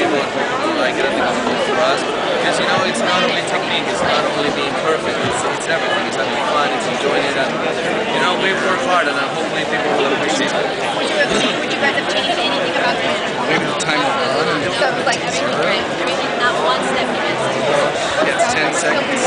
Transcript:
people are like it and comfortable for us. Because you know, it's not only technique, it's not only being perfect, it's, it's everything. It's having fun, it's enjoying it. And, you know, we've hard and uh, hopefully people will appreciate it. Would you, have, would you guys have changed anything about the Maybe the. So it was like not one step you missed. Yes, 10 seconds.